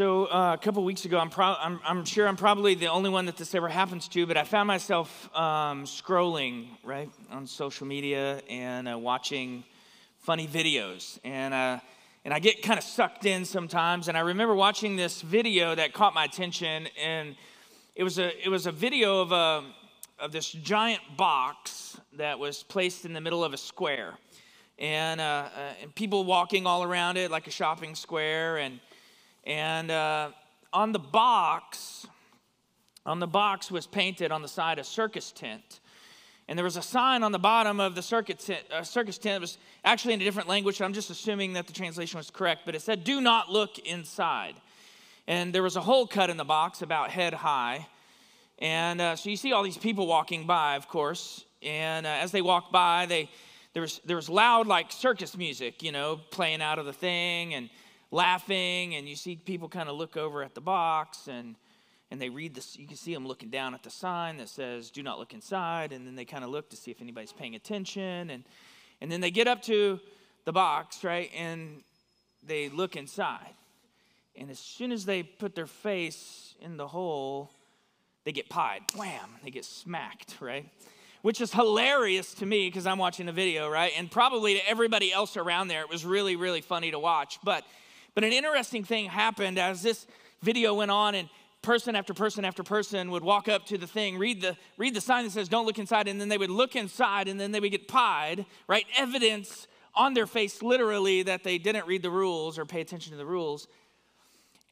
So uh, a couple weeks ago, I'm, pro- I'm, I'm, sure I'm probably the only one that this ever happens to, but I found myself um, scrolling right on social media and uh, watching funny videos, and uh, and I get kind of sucked in sometimes. And I remember watching this video that caught my attention, and it was a it was a video of a of this giant box that was placed in the middle of a square, and, uh, uh, and people walking all around it like a shopping square, and and uh, on the box, on the box was painted on the side a circus tent. And there was a sign on the bottom of the circus tent, uh, circus tent. It was actually in a different language. I'm just assuming that the translation was correct, but it said, Do not look inside. And there was a hole cut in the box about head high. And uh, so you see all these people walking by, of course. And uh, as they walk by, they, there, was, there was loud, like circus music, you know, playing out of the thing. And laughing, and you see people kind of look over at the box and and they read this. You can see them looking down at the sign that says "Do not look inside," and then they kind of look to see if anybody's paying attention, and and then they get up to the box, right, and they look inside, and as soon as they put their face in the hole, they get pied. Wham! They get smacked, right? Which is hilarious to me because I'm watching the video, right? And probably to everybody else around there, it was really, really funny to watch. But but an interesting thing happened as this video went on, and person after person after person would walk up to the thing, read the, read the sign that says, Don't look inside, and then they would look inside, and then they would get pied, right? Evidence on their face, literally, that they didn't read the rules or pay attention to the rules.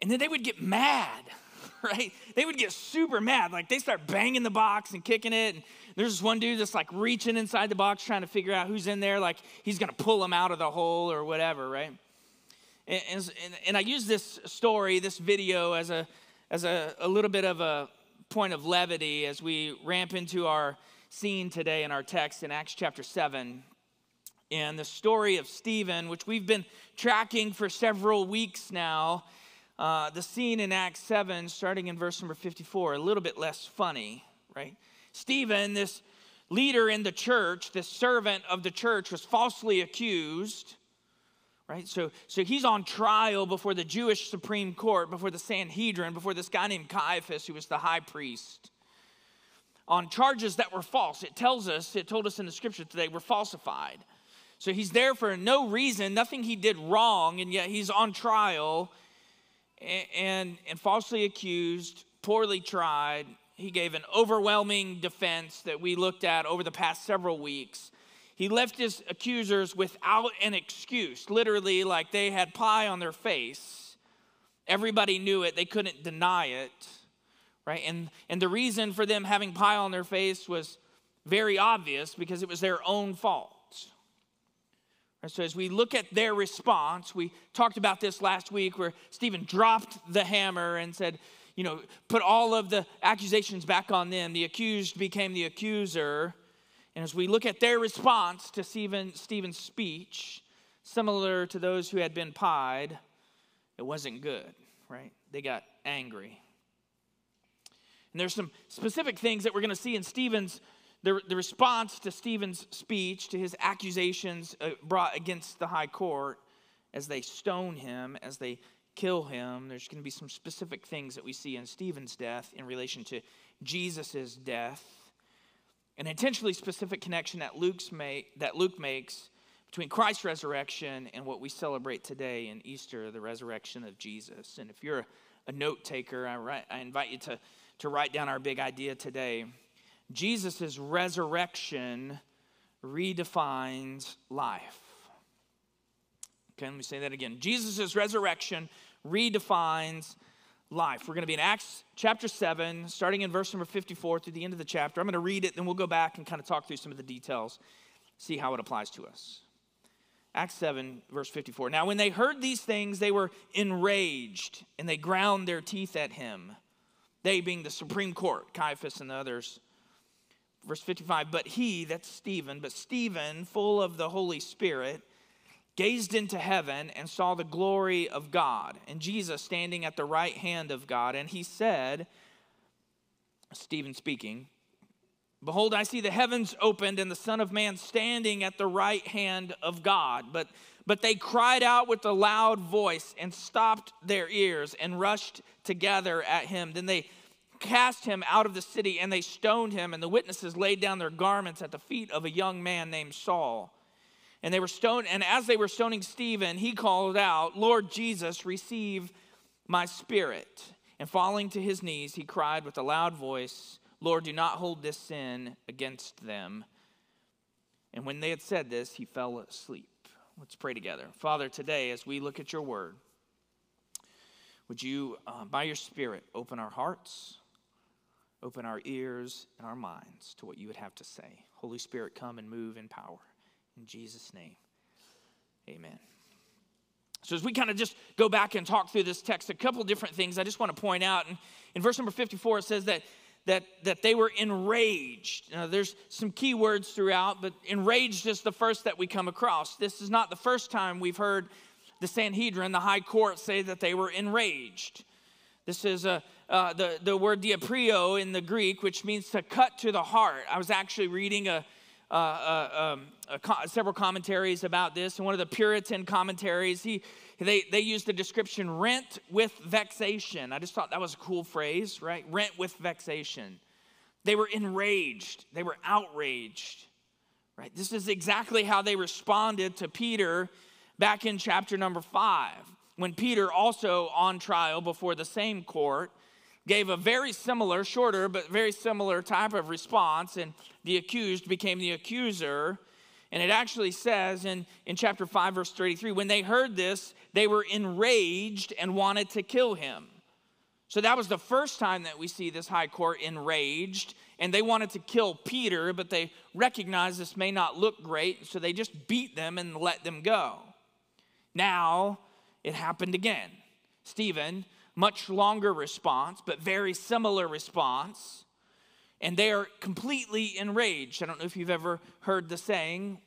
And then they would get mad, right? They would get super mad. Like they start banging the box and kicking it. And there's this one dude that's like reaching inside the box trying to figure out who's in there, like he's gonna pull them out of the hole or whatever, right? And, and, and I use this story, this video, as a, as a, a little bit of a point of levity as we ramp into our scene today in our text in Acts chapter 7. And the story of Stephen, which we've been tracking for several weeks now. Uh, the scene in Acts 7, starting in verse number 54, a little bit less funny, right? Stephen, this leader in the church, this servant of the church, was falsely accused right? So, so he's on trial before the Jewish Supreme Court, before the Sanhedrin, before this guy named Caiaphas, who was the high priest, on charges that were false. It tells us, it told us in the scripture today, were falsified. So he's there for no reason, nothing he did wrong, and yet he's on trial and, and, and falsely accused, poorly tried. He gave an overwhelming defense that we looked at over the past several weeks. He left his accusers without an excuse, literally, like they had pie on their face. Everybody knew it, they couldn't deny it, right? And, and the reason for them having pie on their face was very obvious because it was their own fault. So, as we look at their response, we talked about this last week where Stephen dropped the hammer and said, you know, put all of the accusations back on them. The accused became the accuser. And as we look at their response to Stephen, Stephen's speech, similar to those who had been pied, it wasn't good, right? They got angry. And there's some specific things that we're going to see in Stephen's, the, the response to Stephen's speech, to his accusations uh, brought against the high court as they stone him, as they kill him. There's going to be some specific things that we see in Stephen's death in relation to Jesus' death an intentionally specific connection that, Luke's make, that Luke makes between Christ's resurrection and what we celebrate today in Easter, the resurrection of Jesus. And if you're a, a note taker, I, write, I invite you to, to write down our big idea today. Jesus' resurrection redefines life. Okay, let me say that again. Jesus' resurrection redefines life. We're going to be in Acts chapter 7, starting in verse number 54 through the end of the chapter. I'm going to read it, then we'll go back and kind of talk through some of the details, see how it applies to us. Acts 7, verse 54. Now, when they heard these things, they were enraged and they ground their teeth at him. They being the Supreme Court, Caiaphas and the others. Verse 55, but he, that's Stephen, but Stephen, full of the Holy Spirit, gazed into heaven and saw the glory of God and Jesus standing at the right hand of God. And he said, Stephen speaking, Behold, I see the heavens opened and the Son of Man standing at the right hand of God. But, but they cried out with a loud voice and stopped their ears and rushed together at him. Then they cast him out of the city and they stoned him, and the witnesses laid down their garments at the feet of a young man named Saul. And they were stoned, and as they were stoning Stephen, he called out, Lord Jesus, receive my spirit. And falling to his knees, he cried with a loud voice, Lord, do not hold this sin against them. And when they had said this, he fell asleep. Let's pray together. Father, today, as we look at your word, would you, uh, by your Spirit, open our hearts, open our ears, and our minds to what you would have to say? Holy Spirit, come and move in power. In Jesus' name, amen. So, as we kind of just go back and talk through this text, a couple different things I just want to point out. And in verse number 54, it says that that, that they were enraged. Now, there's some key words throughout, but enraged is the first that we come across. This is not the first time we've heard the Sanhedrin, the high court, say that they were enraged. This is a, uh, the, the word diaprio in the Greek, which means to cut to the heart. I was actually reading a, uh, uh, um, a, several commentaries about this, and one of the Puritan commentaries, he, they, they used the description rent with vexation. I just thought that was a cool phrase, right? Rent with vexation. They were enraged, they were outraged, right? This is exactly how they responded to Peter back in chapter number five, when Peter, also on trial before the same court, gave a very similar, shorter, but very similar type of response, and the accused became the accuser. And it actually says in, in chapter 5, verse 33 when they heard this, they were enraged and wanted to kill him. So that was the first time that we see this high court enraged, and they wanted to kill Peter, but they recognized this may not look great, so they just beat them and let them go. Now it happened again. Stephen, much longer response, but very similar response. And they are completely enraged. I don't know if you've ever heard the saying,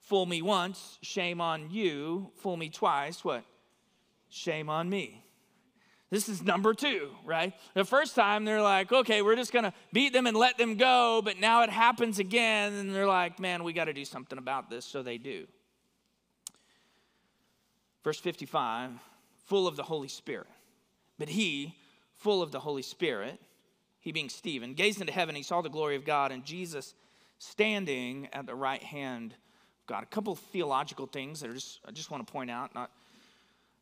fool me once, shame on you, fool me twice, what? Shame on me. This is number two, right? The first time they're like, okay, we're just gonna beat them and let them go, but now it happens again, and they're like, man, we gotta do something about this, so they do. Verse 55 full of the Holy Spirit. But he, full of the Holy Spirit, he being Stephen, gazed into heaven, he saw the glory of God and Jesus standing at the right hand of God. A couple theological things that I just, I just want to point out, not,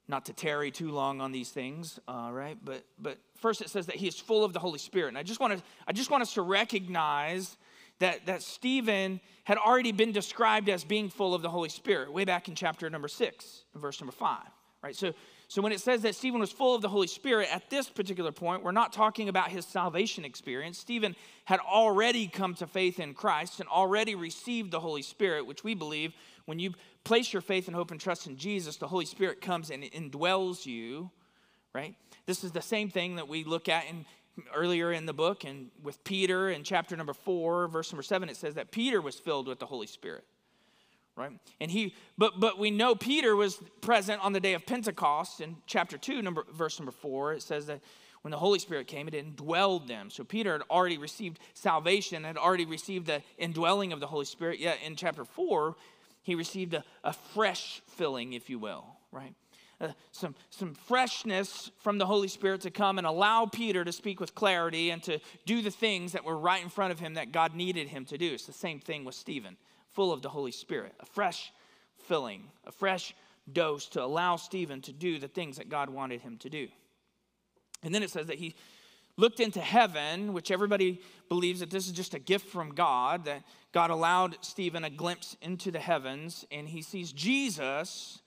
not to tarry too long on these things, uh, right? But, but first it says that he is full of the Holy Spirit. And I just want, to, I just want us to recognize that, that Stephen had already been described as being full of the Holy Spirit way back in chapter number six, verse number five, right? So, so when it says that Stephen was full of the Holy Spirit, at this particular point, we're not talking about his salvation experience. Stephen had already come to faith in Christ and already received the Holy Spirit, which we believe when you place your faith and hope and trust in Jesus, the Holy Spirit comes and indwells you, right? This is the same thing that we look at in earlier in the book and with Peter in chapter number 4, verse number 7 it says that Peter was filled with the Holy Spirit right? And he but but we know peter was present on the day of pentecost. In chapter 2 number verse number 4 it says that when the holy spirit came it indwelled them. So peter had already received salvation had already received the indwelling of the holy spirit. Yet in chapter 4 he received a, a fresh filling if you will right? Uh, some, some freshness from the Holy Spirit to come and allow Peter to speak with clarity and to do the things that were right in front of him that God needed him to do. It's the same thing with Stephen full of the Holy Spirit, a fresh filling, a fresh dose to allow Stephen to do the things that God wanted him to do. And then it says that he looked into heaven, which everybody believes that this is just a gift from God, that God allowed Stephen a glimpse into the heavens, and he sees Jesus,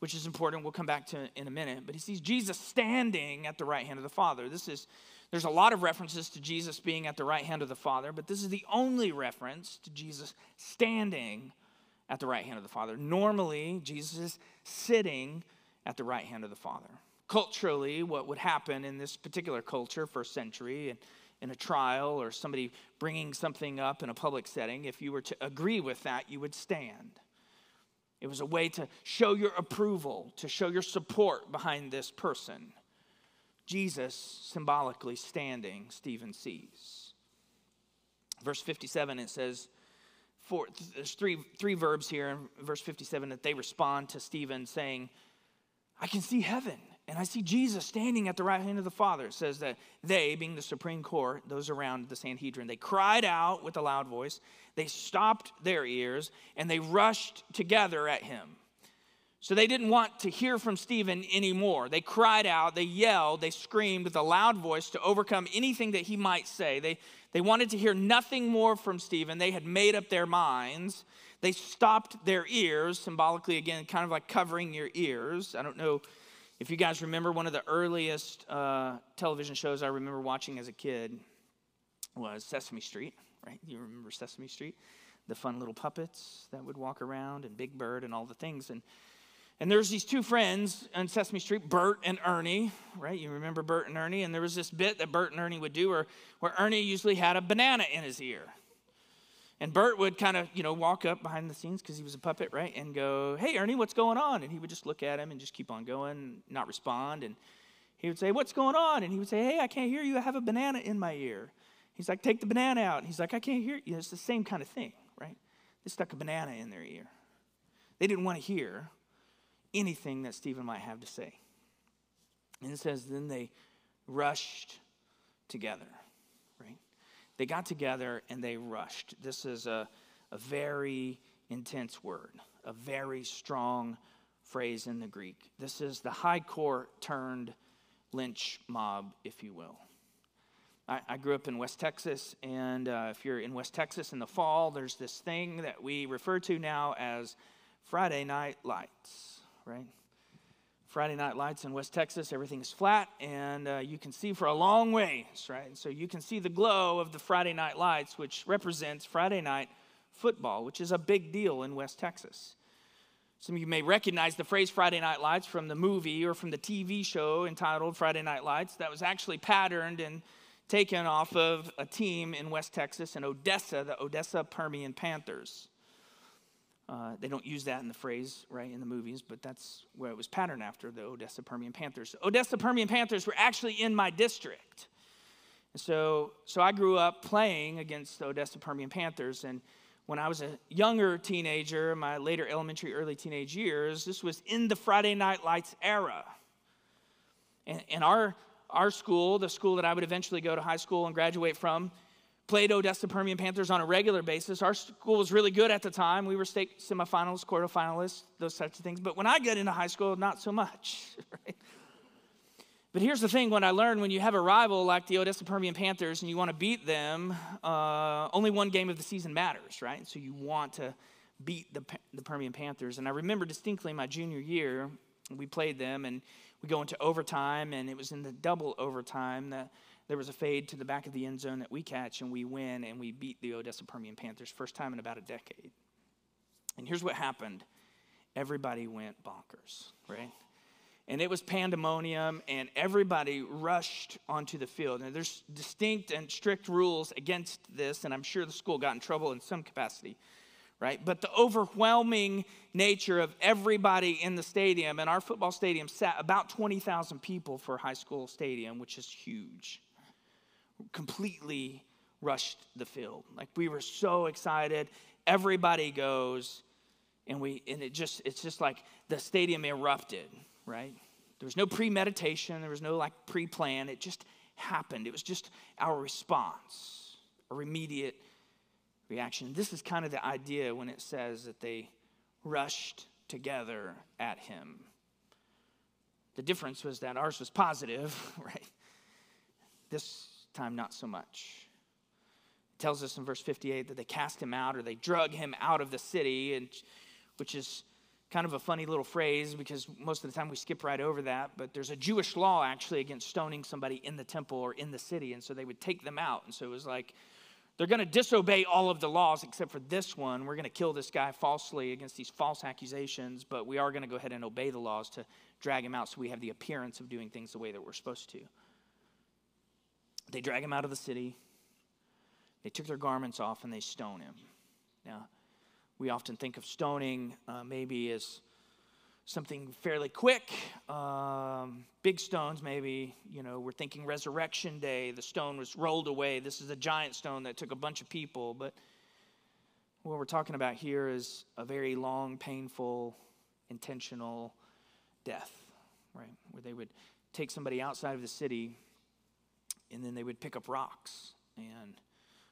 which is important, we'll come back to in a minute, but he sees Jesus standing at the right hand of the Father. This is there's a lot of references to Jesus being at the right hand of the Father, but this is the only reference to Jesus standing at the right hand of the Father. Normally, Jesus is sitting at the right hand of the Father. Culturally, what would happen in this particular culture, first century, and in a trial or somebody bringing something up in a public setting, if you were to agree with that, you would stand. It was a way to show your approval, to show your support behind this person. Jesus symbolically standing, Stephen sees. Verse 57, it says, four, there's three, three verbs here in verse 57 that they respond to Stephen saying, I can see heaven and I see Jesus standing at the right hand of the Father. It says that they, being the Supreme Court, those around the Sanhedrin, they cried out with a loud voice, they stopped their ears, and they rushed together at him. So they didn't want to hear from Stephen anymore. They cried out, they yelled, they screamed with a loud voice to overcome anything that he might say. They, they wanted to hear nothing more from Stephen. They had made up their minds. They stopped their ears, symbolically, again, kind of like covering your ears. I don't know if you guys remember one of the earliest uh, television shows I remember watching as a kid was Sesame Street, right? You remember Sesame Street? The fun little puppets that would walk around and Big Bird and all the things. And and there's these two friends on Sesame Street, Bert and Ernie, right? You remember Bert and Ernie? And there was this bit that Bert and Ernie would do where, where Ernie usually had a banana in his ear. And Bert would kind of, you know, walk up behind the scenes because he was a puppet, right? And go, hey, Ernie, what's going on? And he would just look at him and just keep on going, not respond. And he would say, what's going on? And he would say, hey, I can't hear you. I have a banana in my ear. He's like, take the banana out. And he's like, I can't hear you. It's the same kind of thing, right? They stuck a banana in their ear. They didn't want to hear anything that Stephen might have to say. And it says, then they rushed together, right? They got together and they rushed. This is a, a very intense word, a very strong phrase in the Greek. This is the high court turned lynch mob, if you will. I, grew up in West Texas, and uh, if you're in West Texas in the fall, there's this thing that we refer to now as Friday night lights right? Friday night lights in West Texas, everything is flat, and uh, you can see for a long ways, right? So you can see the glow of the Friday night lights, which represents Friday night football, which is a big deal in West Texas. Some of you may recognize the phrase Friday Night Lights from the movie or from the TV show entitled Friday Night Lights that was actually patterned and taken off of a team in West Texas in Odessa, the Odessa Permian Panthers. Uh, they don't use that in the phrase, right, in the movies, but that's where it was patterned after the Odessa Permian Panthers. Odessa Permian Panthers were actually in my district. And so, so I grew up playing against the Odessa Permian Panthers. And when I was a younger teenager, my later elementary, early teenage years, this was in the Friday Night Lights era. And, and our, our school, the school that I would eventually go to high school and graduate from, played Odessa Permian Panthers on a regular basis. Our school was really good at the time. We were state semifinals, quarterfinalists, those types of things. But when I got into high school, not so much. Right? But here's the thing: when I learned when you have a rival like the Odessa Permian Panthers and you want to beat them, uh, only one game of the season matters, right? So you want to beat the, the Permian Panthers. And I remember distinctly my junior year, we played them and we go into overtime, and it was in the double overtime that there was a fade to the back of the end zone that we catch and we win and we beat the Odessa Permian Panthers first time in about a decade. And here's what happened. Everybody went bonkers, right? And it was pandemonium, and everybody rushed onto the field. And there's distinct and strict rules against this, and I'm sure the school got in trouble in some capacity, right? But the overwhelming nature of everybody in the stadium, and our football stadium sat about 20,000 people for a high school stadium, which is huge completely rushed the field. Like we were so excited. Everybody goes, and we and it just it's just like the stadium erupted, right? There was no premeditation, there was no like pre-plan. It just happened. It was just our response, our immediate reaction. This is kind of the idea when it says that they rushed together at him. The difference was that ours was positive, right? This time, not so much. It tells us in verse 58 that they cast him out or they drug him out of the city, and, which is kind of a funny little phrase because most of the time we skip right over that. But there's a Jewish law actually against stoning somebody in the temple or in the city, and so they would take them out. And so it was like, they're going to disobey all of the laws except for this one. We're going to kill this guy falsely against these false accusations, but we are going to go ahead and obey the laws to drag him out so we have the appearance of doing things the way that we're supposed to. They drag him out of the city. They took their garments off and they stone him. Now, we often think of stoning uh, maybe as something fairly quick. Um, big stones, maybe, you know, we're thinking resurrection day. The stone was rolled away. This is a giant stone that took a bunch of people. But what we're talking about here is a very long, painful, intentional death, right? Where they would take somebody outside of the city and then they would pick up rocks and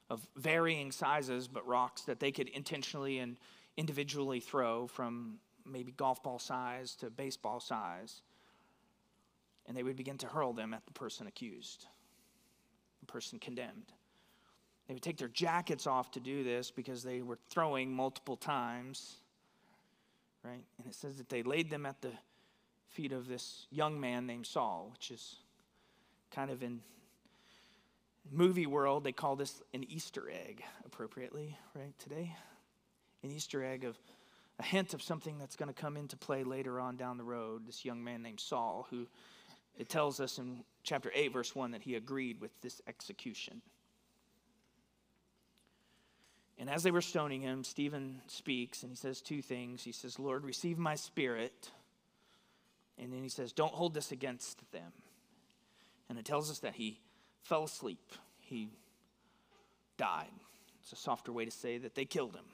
of varying sizes, but rocks that they could intentionally and individually throw from maybe golf ball size to baseball size, and they would begin to hurl them at the person accused, the person condemned. They would take their jackets off to do this because they were throwing multiple times, right? And it says that they laid them at the feet of this young man named Saul, which is kind of in movie world, they call this an Easter egg appropriately, right? Today, an Easter egg of a hint of something that's going to come into play later on down the road. This young man named Saul, who it tells us in chapter 8, verse 1, that he agreed with this execution. And as they were stoning him, Stephen speaks and he says two things. He says, Lord, receive my spirit. And then he says, Don't hold this against them. And it tells us that he fell asleep. He died. It's a softer way to say that they killed him.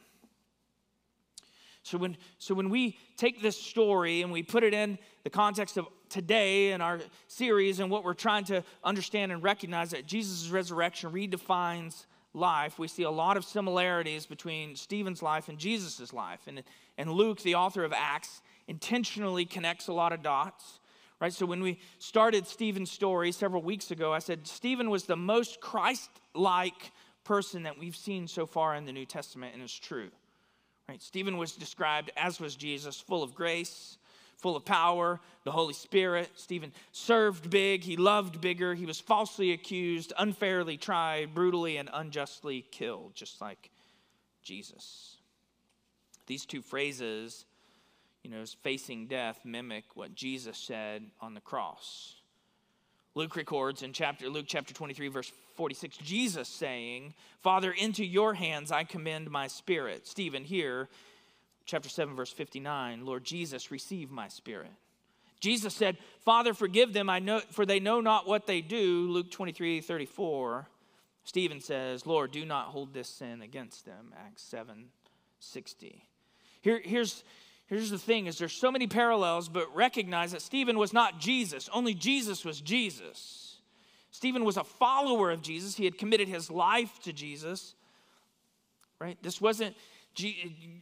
So when, so when we take this story and we put it in the context of today in our series and what we're trying to understand and recognize that Jesus' resurrection redefines life, we see a lot of similarities between Stephen's life and Jesus' life. And, and Luke, the author of Acts, intentionally connects a lot of dots. Right? So when we started Stephen's story several weeks ago, I said Stephen was the most Christ-like person that we've seen so far in the New Testament, and it's true. Right? Stephen was described, as was Jesus, full of grace, full of power, the Holy Spirit. Stephen served big, he loved bigger, he was falsely accused, unfairly tried, brutally and unjustly killed, just like Jesus. These two phrases, you know, is facing death, mimic what Jesus said on the cross. Luke records in chapter Luke chapter 23 verse 46 Jesus saying, "Father, into your hands I commend my spirit." Stephen here chapter 7 verse 59, Lord Jesus, receive my spirit. Jesus said, "Father, forgive them, I know for they know not what they do." Luke 23 34. Stephen says, Lord, do not hold this sin against them. Acts 7 60. Here, here's, Here's the thing is there's so many parallels, but recognize that Stephen was not Jesus. Only Jesus was Jesus. Stephen was a follower of Jesus. He had committed his life to Jesus. Right? This wasn't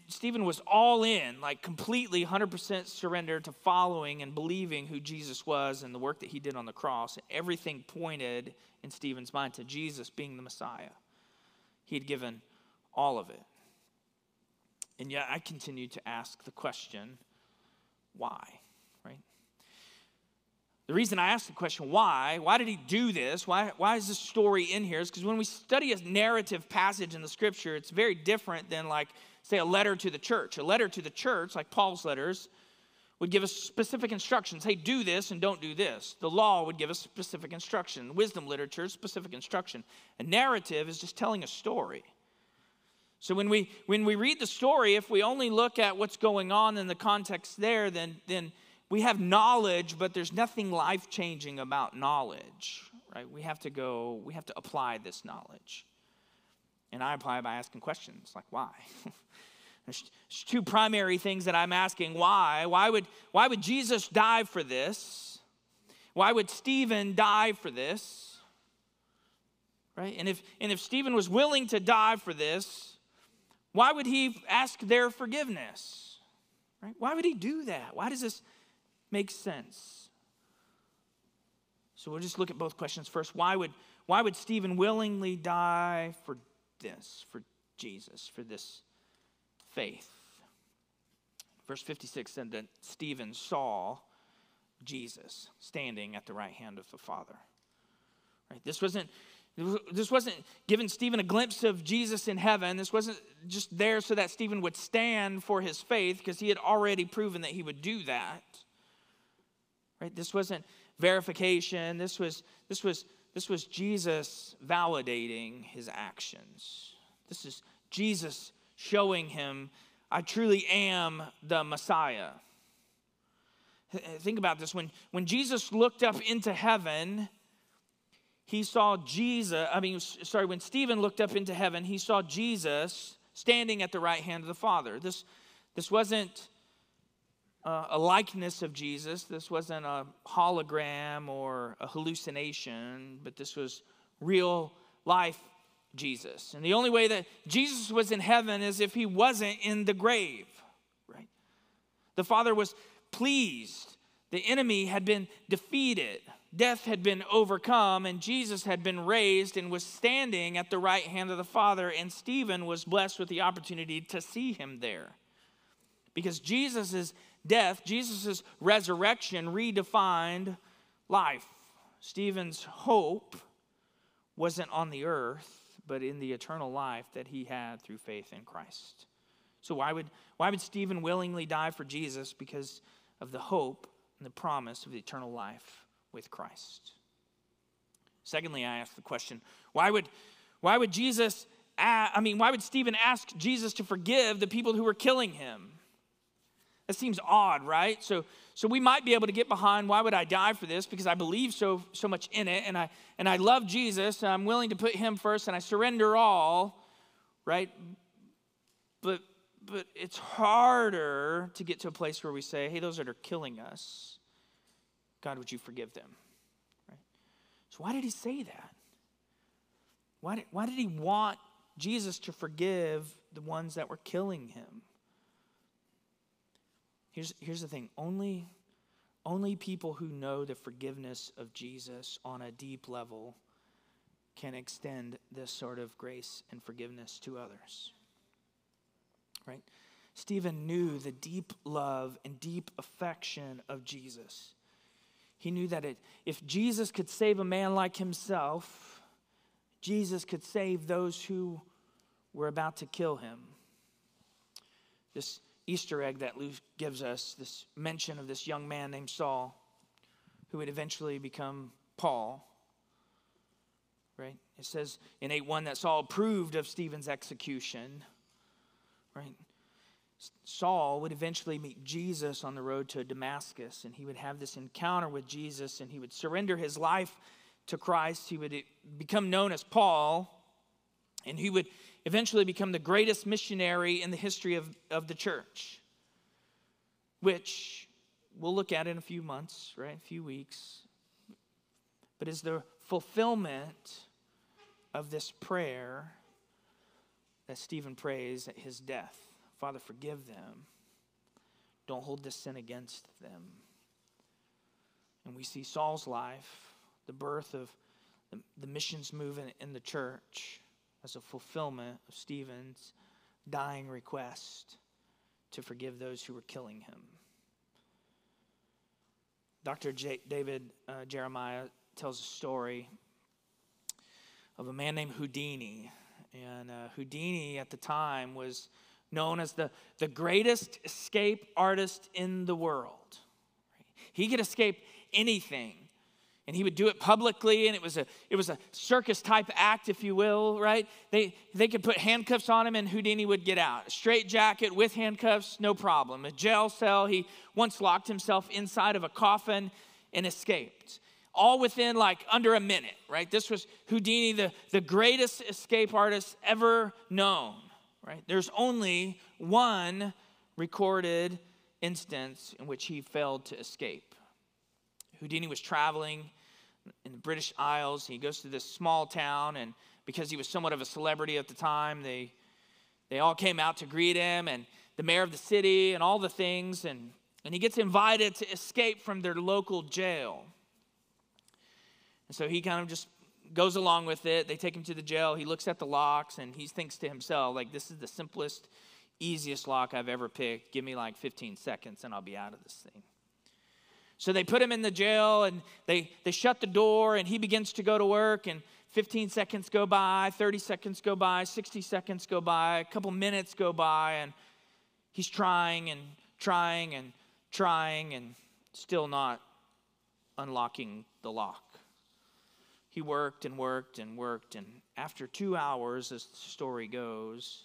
Stephen was all in, like completely 100% surrender to following and believing who Jesus was and the work that he did on the cross. Everything pointed in Stephen's mind to Jesus being the Messiah. He had given all of it. And yet I continue to ask the question, why? Right? The reason I ask the question, why? Why did he do this? Why, why is this story in here? Is because when we study a narrative passage in the scripture, it's very different than, like, say, a letter to the church. A letter to the church, like Paul's letters, would give us specific instructions. Hey, do this and don't do this. The law would give us specific instruction. Wisdom literature, specific instruction. A narrative is just telling a story. So when we when we read the story, if we only look at what's going on in the context there, then then we have knowledge, but there's nothing life-changing about knowledge, right? We have to go, we have to apply this knowledge. And I apply by asking questions like why? There's two primary things that I'm asking. Why? Why would, why would Jesus die for this? Why would Stephen die for this? Right? And if, and if Stephen was willing to die for this, why would he ask their forgiveness? Right? Why would he do that? Why does this make sense? So we'll just look at both questions first. Why would, why would Stephen willingly die for this, for Jesus, for this faith? Verse 56 said that Stephen saw Jesus standing at the right hand of the Father. Right? This wasn't this wasn't giving Stephen a glimpse of Jesus in heaven. This wasn't just there so that Stephen would stand for his faith because he had already proven that he would do that. Right? This wasn't verification. This was this was this was Jesus validating his actions. This is Jesus showing him I truly am the Messiah. think about this. When, when Jesus looked up into heaven, he saw Jesus. I mean, sorry, when Stephen looked up into heaven, he saw Jesus standing at the right hand of the Father. This, this wasn't uh, a likeness of Jesus. This wasn't a hologram or a hallucination, but this was real life Jesus. And the only way that Jesus was in heaven is if he wasn't in the grave, right? The Father was pleased. The enemy had been defeated, death had been overcome, and Jesus had been raised and was standing at the right hand of the Father. And Stephen was blessed with the opportunity to see him there. Because Jesus' death, Jesus' resurrection redefined life. Stephen's hope wasn't on the earth, but in the eternal life that he had through faith in Christ. So why would why would Stephen willingly die for Jesus? Because of the hope and the promise of the eternal life with Christ. Secondly, I ask the question, why would why would Jesus I mean, why would Stephen ask Jesus to forgive the people who were killing him? That seems odd, right? So, so we might be able to get behind why would I die for this? Because I believe so so much in it, and I and I love Jesus, and I'm willing to put him first, and I surrender all, right? But but it's harder to get to a place where we say, hey, those that are killing us, God, would you forgive them? Right? So why did he say that? Why did, why did he want Jesus to forgive the ones that were killing him? Here's, here's the thing only, only people who know the forgiveness of Jesus on a deep level can extend this sort of grace and forgiveness to others. Right? Stephen knew the deep love and deep affection of Jesus. He knew that it, if Jesus could save a man like himself, Jesus could save those who were about to kill him. This Easter egg that Luke gives us this mention of this young man named Saul, who would eventually become Paul. Right? It says in 8 1 that Saul approved of Stephen's execution. Right? Saul would eventually meet Jesus on the road to Damascus, and he would have this encounter with Jesus, and he would surrender his life to Christ. He would become known as Paul, and he would eventually become the greatest missionary in the history of, of the church, which we'll look at in a few months, right? A few weeks. But is the fulfillment of this prayer that Stephen prays at his death Father, forgive them. Don't hold this sin against them. And we see Saul's life, the birth of the, the missions movement in the church as a fulfillment of Stephen's dying request to forgive those who were killing him. Dr. J- David uh, Jeremiah tells a story of a man named Houdini. And uh, Houdini at the time was known as the, the greatest escape artist in the world. He could escape anything and he would do it publicly and it was a it was a circus type act if you will right? They they could put handcuffs on him and houdini would get out. A straight jacket with handcuffs no problem. A jail cell he once locked himself inside of a coffin and escaped. All within like under a minute right? This was houdini the, the greatest escape artist ever known right there's only one recorded instance in which he failed to escape Houdini was traveling in the British Isles. He goes to this small town, and because he was somewhat of a celebrity at the time, they, they all came out to greet him, and the mayor of the city, and all the things. And, and he gets invited to escape from their local jail. And so he kind of just goes along with it. They take him to the jail. He looks at the locks, and he thinks to himself, like, this is the simplest, easiest lock I've ever picked. Give me like 15 seconds, and I'll be out of this thing. So they put him in the jail and they, they shut the door and he begins to go to work and 15 seconds go by, 30 seconds go by, 60 seconds go by, a couple minutes go by, and he's trying and trying and trying and still not unlocking the lock. He worked and worked and worked, and after two hours, as the story goes,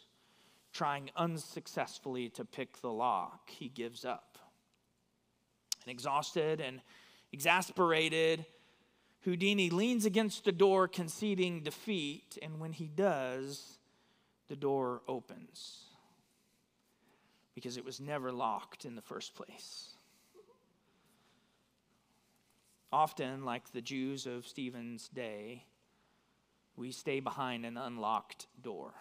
trying unsuccessfully to pick the lock, he gives up. And exhausted and exasperated, Houdini leans against the door, conceding defeat. And when he does, the door opens because it was never locked in the first place. Often, like the Jews of Stephen's day, we stay behind an unlocked door.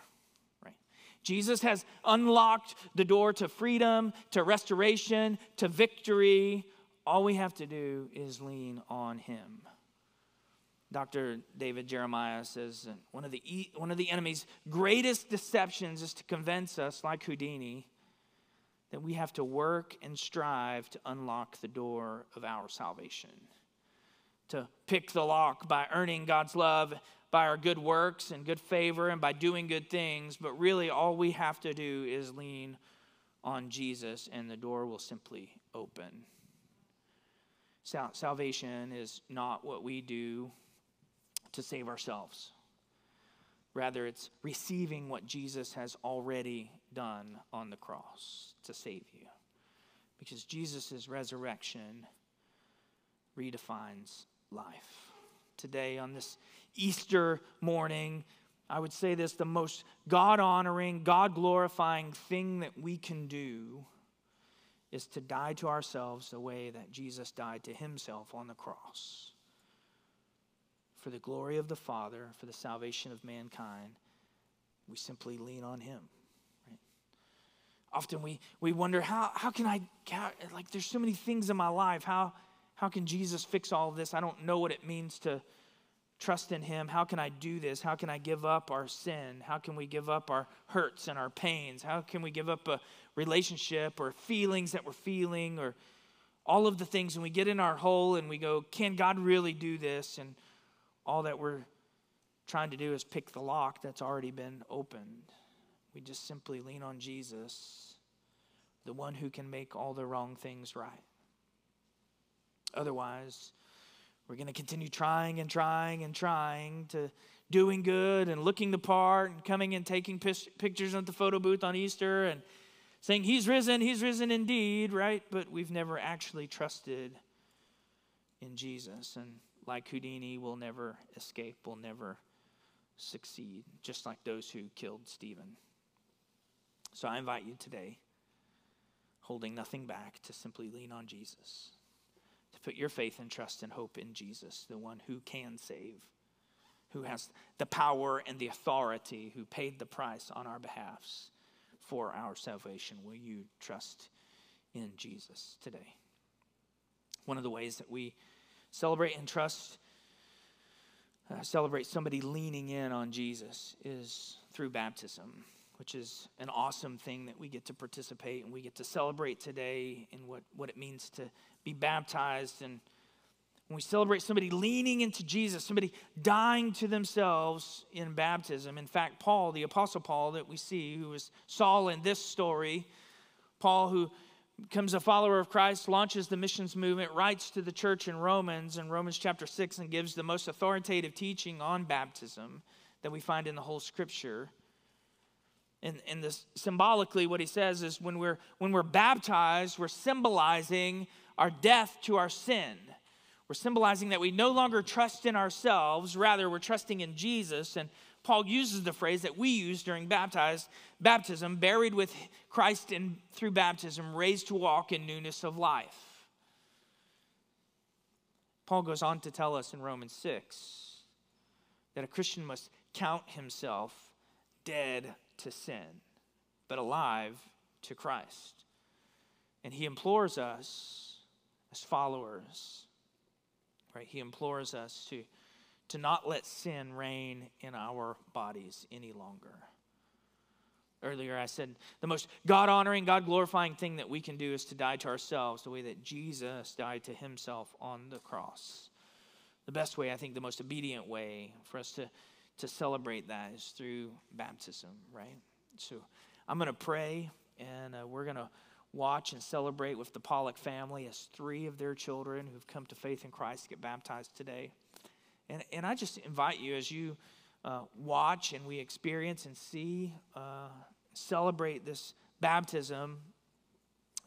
Right? Jesus has unlocked the door to freedom, to restoration, to victory. All we have to do is lean on him. Dr. David Jeremiah says one of the one of the enemy's greatest deceptions is to convince us like Houdini that we have to work and strive to unlock the door of our salvation. To pick the lock by earning God's love by our good works and good favor and by doing good things, but really all we have to do is lean on Jesus and the door will simply open. Salvation is not what we do to save ourselves. Rather, it's receiving what Jesus has already done on the cross to save you. Because Jesus' resurrection redefines life. Today, on this Easter morning, I would say this the most God honoring, God glorifying thing that we can do is to die to ourselves the way that Jesus died to himself on the cross. For the glory of the Father, for the salvation of mankind, we simply lean on him often we, we wonder how, how can i how, like there's so many things in my life how, how can jesus fix all of this? I don't know what it means to trust in him. How can i do this? How can i give up our sin? How can we give up our hurts and our pains? How can we give up a relationship or feelings that we're feeling or all of the things? And we get in our hole and we go can god really do this? And all that we're trying to do is pick the lock that's already been opened. We just simply lean on Jesus, the one who can make all the wrong things right. Otherwise, we're going to continue trying and trying and trying to doing good and looking the part and coming and taking pictures at the photo booth on Easter and saying, He's risen, He's risen indeed, right? But we've never actually trusted in Jesus. And like Houdini, we'll never escape, we'll never succeed, just like those who killed Stephen. So I invite you today, holding nothing back, to simply lean on Jesus, put your faith and trust and hope in Jesus, the one who can save, who has the power and the authority, who paid the price on our behalfs for our salvation. Will you trust in Jesus today? One of the ways that we celebrate and trust, uh, celebrate somebody leaning in on Jesus is through baptism which is an awesome thing that we get to participate and we get to celebrate today in what, what it means to be baptized. And when we celebrate somebody leaning into Jesus, somebody dying to themselves in baptism. In fact, Paul, the Apostle Paul that we see, who is Saul in this story, Paul, who becomes a follower of Christ, launches the missions movement, writes to the church in Romans, in Romans chapter 6, and gives the most authoritative teaching on baptism that we find in the whole scripture. And, and this, symbolically, what he says is when we're, when we're baptized, we're symbolizing our death to our sin. We're symbolizing that we no longer trust in ourselves, rather, we're trusting in Jesus. And Paul uses the phrase that we use during baptized, baptism buried with Christ in, through baptism, raised to walk in newness of life. Paul goes on to tell us in Romans 6 that a Christian must count himself dead to sin, but alive to Christ. And he implores us as followers, right? He implores us to, to not let sin reign in our bodies any longer. Earlier, I said the most God honoring, God glorifying thing that we can do is to die to ourselves the way that Jesus died to himself on the cross. The best way, I think, the most obedient way for us to to celebrate that is through baptism, right? So I'm going to pray, and uh, we're going to watch and celebrate with the Pollock family as three of their children who've come to faith in Christ get baptized today. And, and I just invite you as you uh, watch and we experience and see, uh, celebrate this baptism,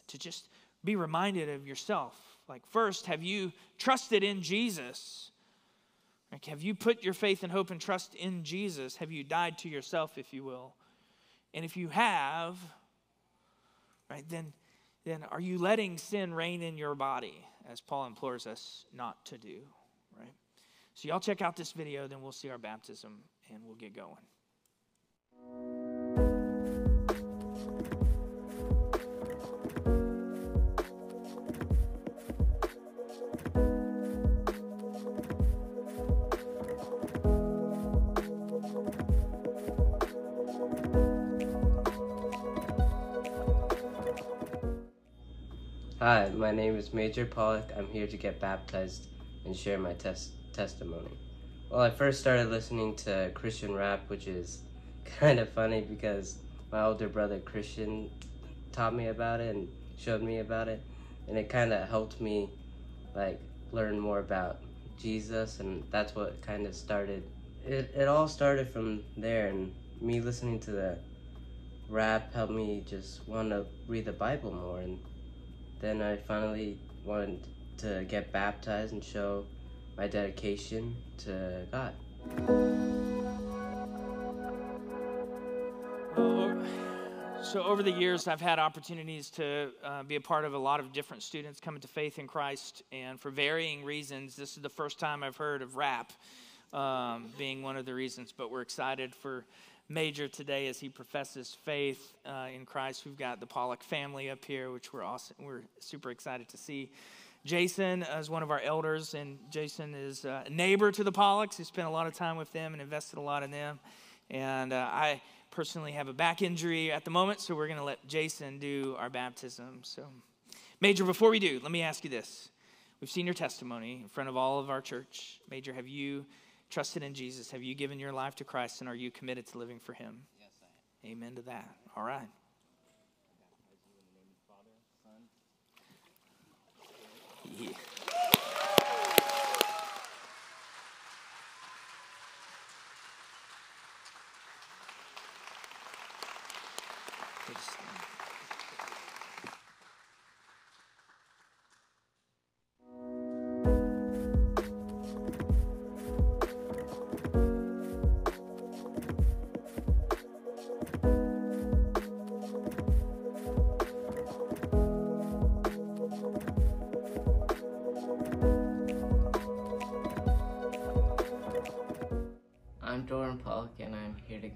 to just be reminded of yourself Like, first, have you trusted in Jesus? Like, have you put your faith and hope and trust in Jesus? Have you died to yourself, if you will? And if you have, right, then, then are you letting sin reign in your body, as Paul implores us not to do, right? So, y'all check out this video, then we'll see our baptism and we'll get going. Hi, my name is Major Pollock. I'm here to get baptized and share my tes- testimony. Well, I first started listening to Christian rap, which is kind of funny because my older brother Christian taught me about it and showed me about it, and it kind of helped me like learn more about Jesus, and that's what kind of started. It it all started from there, and me listening to the rap helped me just want to read the Bible more, and then I finally wanted to get baptized and show my dedication to God. So, over the years, I've had opportunities to uh, be a part of a lot of different students coming to faith in Christ, and for varying reasons, this is the first time I've heard of rap um, being one of the reasons. But we're excited for Major today as he professes faith uh, in Christ. We've got the Pollock family up here, which we're awesome. We're super excited to see. Jason is one of our elders, and Jason is a neighbor to the Pollocks. He spent a lot of time with them and invested a lot in them. And uh, I personally have a back injury at the moment, so we're going to let Jason do our baptism. So, Major, before we do, let me ask you this. We've seen your testimony in front of all of our church. Major, have you trusted in Jesus? Have you given your life to Christ, and are you committed to living for Him? Yes, I am. Amen to that. All right. Yeah. I'm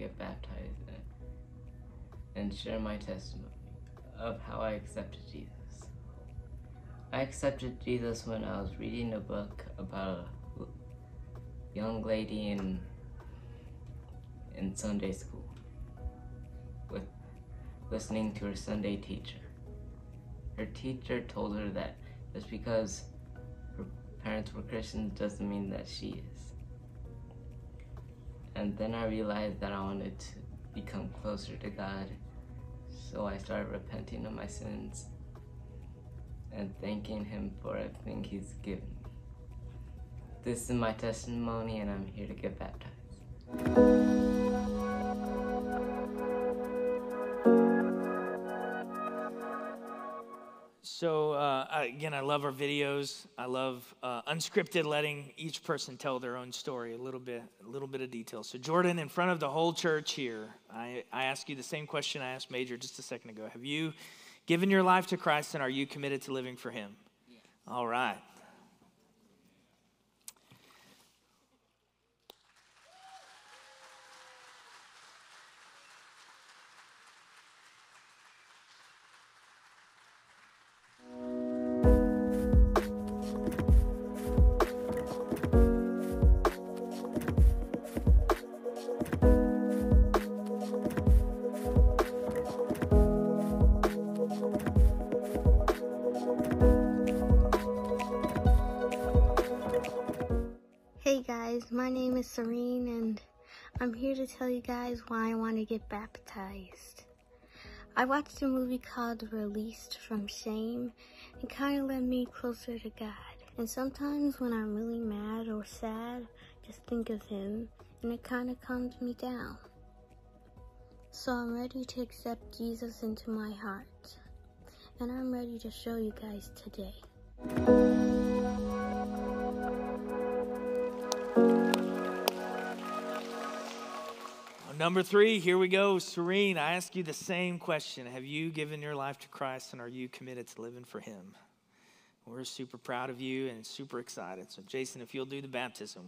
get baptized and share my testimony of how I accepted Jesus. I accepted Jesus when I was reading a book about a young lady in in Sunday school with listening to her Sunday teacher. Her teacher told her that just because her parents were Christians doesn't mean that she is. And then I realized that I wanted to become closer to God. So I started repenting of my sins and thanking Him for everything He's given me. This is my testimony, and I'm here to get baptized. So uh, again, I love our videos. I love uh, unscripted, letting each person tell their own story, a little bit, a little bit of detail. So Jordan, in front of the whole church here, I, I ask you the same question I asked Major just a second ago. Have you given your life to Christ, and are you committed to living for Him? All right. My name is Serene and I'm here to tell you guys why I want to get baptized. I watched a movie called Released from Shame and kind of led me closer to God. And sometimes when I'm really mad or sad, just think of Him and it kind of calms me down. So I'm ready to accept Jesus into my heart. And I'm ready to show you guys today. Number three, here we go. Serene, I ask you the same question. Have you given your life to Christ and are you committed to living for Him? We're super proud of you and super excited. So, Jason, if you'll do the baptism.